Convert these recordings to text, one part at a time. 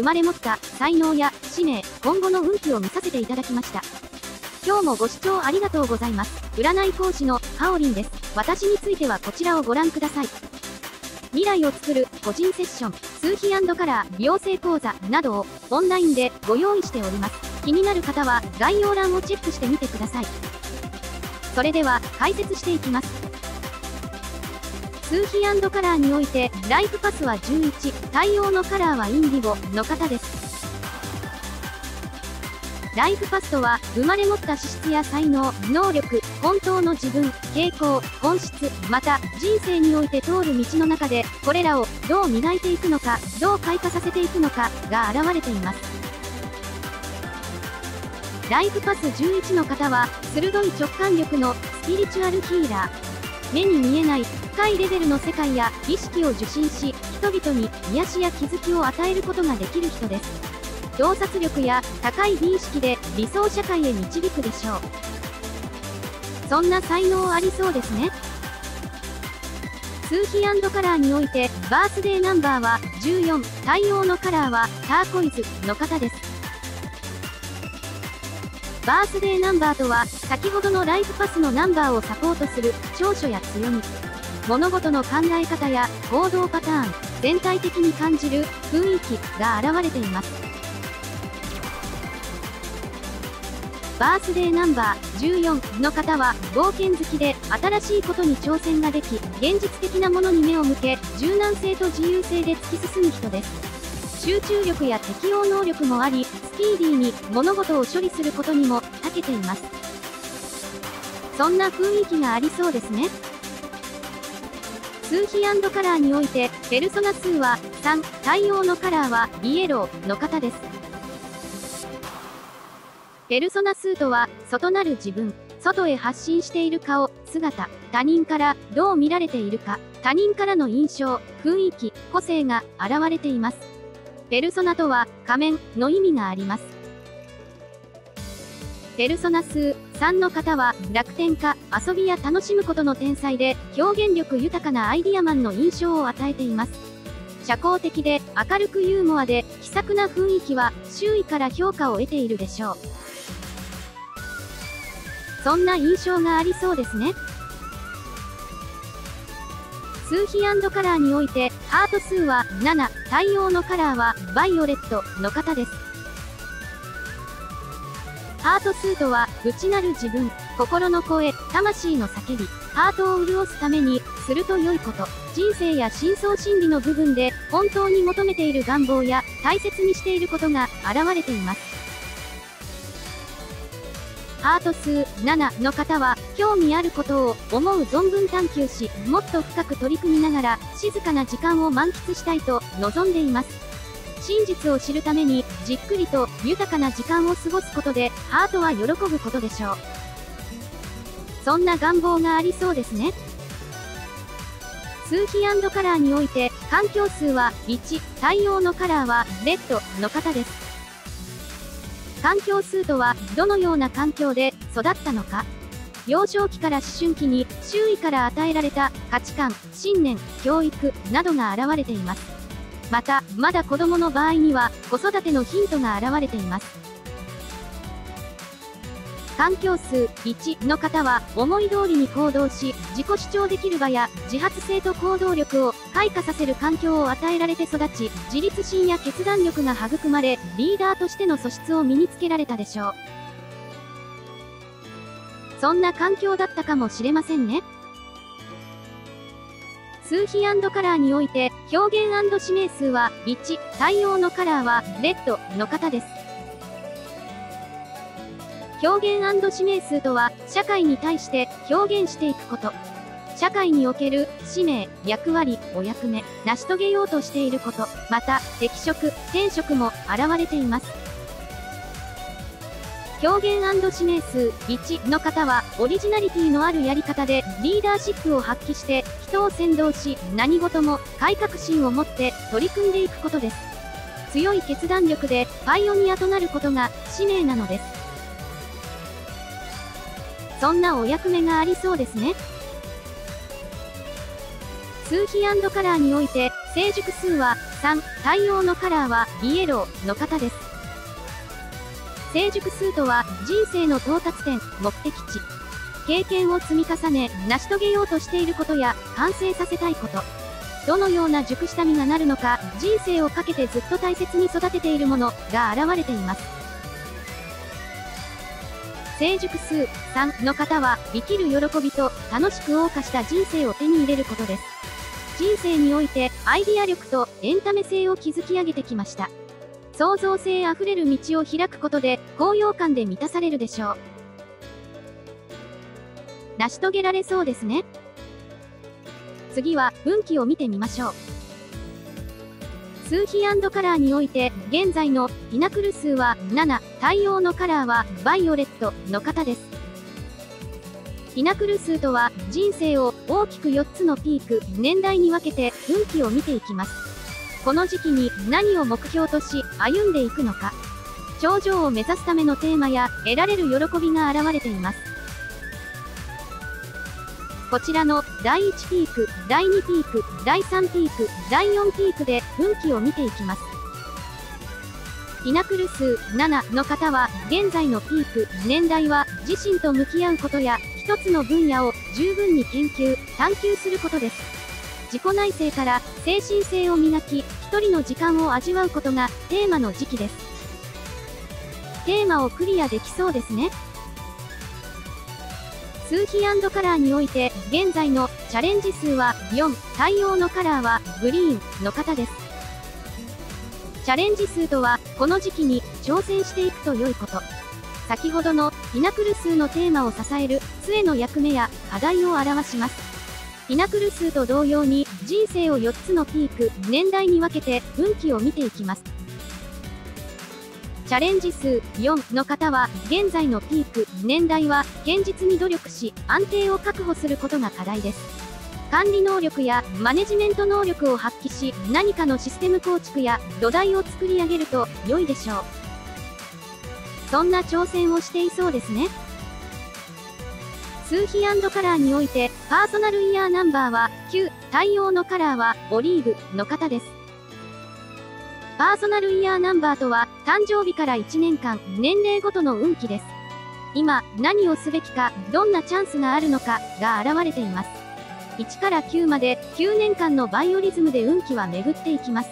生まれ持った才能や使命、今後の運気を見させていただきました。今日もご視聴ありがとうございます。占い講師のハオリンです。私についてはこちらをご覧ください。未来を作る個人セッション、数比カラー、美容整講座などをオンラインでご用意しております。気になる方は概要欄をチェックしてみてください。それでは解説していきます。数比カラーにおいて、ライフパスは11、対応のカラーはインディゴの方です。ライフパスとは、生まれ持った資質や才能、能力、本当の自分、傾向、本質、また、人生において通る道の中で、これらをどう磨いていくのか、どう開花させていくのか、が現れています。ライフパス11の方は、鋭い直感力のスピリチュアルヒーラー。目に見えない深いレベルの世界や意識を受信し、人々に癒しや気づきを与えることができる人です。洞察力や高い美意識で理想社会へ導くでしょう。そんな才能ありそうですね。数比カラーにおいて、バースデーナンバーは14、対応のカラーはターコイズの方です。バースデーナンバーとは、先ほどのライフパスのナンバーをサポートする長所や強み。物事の考え方や行動パターン、全体的に感じる雰囲気が現れています。バースデーナンバー14の方は冒険好きで新しいことに挑戦ができ現実的なものに目を向け柔軟性と自由性で突き進む人です集中力や適応能力もありスピーディーに物事を処理することにも長けています。そんな雰囲気がありそうですね。数比カラーにおいてペルソナ数は3対応のカラーはイエローの方です。ペルソナ数とは、外なる自分、外へ発信している顔、姿、他人からどう見られているか、他人からの印象、雰囲気、個性が現れています。ペルソナとは仮面の意味があります。ペルソナ数3の方は楽天家、遊びや楽しむことの天才で表現力豊かなアイディアマンの印象を与えています。社交的で明るくユーモアで気さくな雰囲気は周囲から評価を得ているでしょう。そんな印象がありそうですね。数比カラーにおいて、ハート数は7、対応のカラーはバイオレットの方です。ハート数とは、内なる自分、心の声、魂の叫び、ハートを潤すために、すると良いこと、人生や深層心理の部分で、本当に求めている願望や、大切にしていることが現れています。ハート数7の方は、興味あることを思う存分探求し、もっと深く取り組みながら、静かな時間を満喫したいと望んでいます。真実を知るために、じっくりと豊かな時間を過ごすことで、ハートは喜ぶことでしょう。そんな願望がありそうですね。数比カラーにおいて、環境数は1、対応のカラーはレッドの方です。環境数とは、どのような環境で育ったのか。幼少期から思春期に周囲から与えられた価値観、信念、教育などが現れています。また、まだ子供の場合には子育てのヒントが現れています。環境数1の方は思い通りに行動し、自己主張できる場や自発性と行動力を開花させる環境を与えられて育ち、自立心や決断力が育まれ、リーダーとしての素質を身につけられたでしょう。そんな環境だったかもしれませんね。数比カラーにおいて、表現指名数は1、対応のカラーはレッドの方です。表現指名数とは、社会に対して表現していくこと。社会における使命、役割、お役目、成し遂げようとしていること、また、適職、転職も現れています。表現指名数1の方は、オリジナリティのあるやり方でリーダーシップを発揮して人を先導し、何事も改革心を持って取り組んでいくことです。強い決断力でパイオニアとなることが使命なのです。そんなお役目がありそうですね。数比カラーにおいて、成熟数は3、対応のカラーは、イエローの方です。成熟数とは、人生の到達点、目的地。経験を積み重ね、成し遂げようとしていることや、完成させたいこと。どのような熟した実がなるのか、人生をかけてずっと大切に育てているものが現れています。成熟数3の方は、生きる喜びと楽しく謳歌した人生を手に入れることです。人生において、アイディア力とエンタメ性を築き上げてきました。創造性あふれる道を開くことで、高揚感で満たされるでしょう。成し遂げられそうですね。次は、運気を見てみましょう。数比カラーにおいて、現在のピナクル数は7、対応のカラーはバイオレットの方です。ピナクル数とは、人生を大きく4つのピーク、年代に分けて運気を見ていきます。この時期に何を目標とし、歩んでいくのか。頂上を目指すためのテーマや、得られる喜びが現れています。こちらの第1ピーク、第2ピーク、第3ピーク、第4ピークで運気を見ていきます。ピナクル数7の方は、現在のピーク、年代は自身と向き合うことや、一つの分野を十分に研究、探求することです。自己内省から精神性を磨き、一人の時間を味わうことがテーマの時期です。テーマをクリアできそうですね。数比カラーにおいて、現在のチャレンジ数は4、対応のカラーはグリーンの方です。チャレンジ数とは、この時期に挑戦していくと良いこと。先ほどのピナクル数のテーマを支える杖の役目や課題を表します。ピナクル数と同様に人生を4つのピーク、年代に分けて運気を見ていきます。チャレンジ数4の方は、現在のピーク、年代は、堅実に努力し、安定を確保することが課題です。管理能力やマネジメント能力を発揮し、何かのシステム構築や土台を作り上げると良いでしょう。そんな挑戦をしていそうですね。数比カラーにおいて、パーソナルイヤーナンバーは9、対応のカラーはオリーブの方です。パーソナルイヤーナンバーとは、誕生日から1年間、年齢ごとの運気です。今、何をすべきか、どんなチャンスがあるのか、が現れています。1から9まで、9年間のバイオリズムで運気は巡っていきます。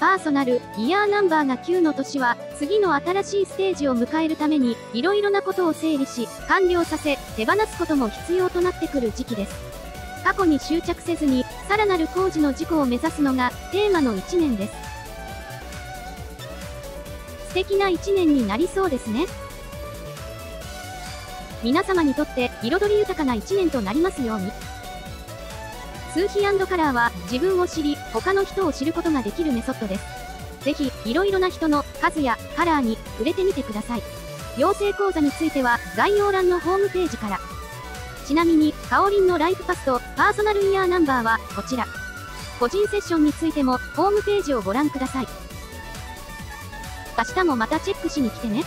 パーソナル、イヤーナンバーが9の年は、次の新しいステージを迎えるために、色々なことを整理し、完了させ、手放すことも必要となってくる時期です。過去に執着せずに、さらなる工事の事故を目指すのがテーマの1年です。素敵な1年になりそうですね。皆様にとって彩り豊かな1年となりますように。数比カラーは自分を知り、他の人を知ることができるメソッドです。ぜひ、いろいろな人の数やカラーに触れてみてください。養成講座については概要欄のホームページから。ちなみに、カオリンのライフパスとパーソナルイヤーナンバーはこちら。個人セッションについてもホームページをご覧ください。明日もまたチェックしに来てね。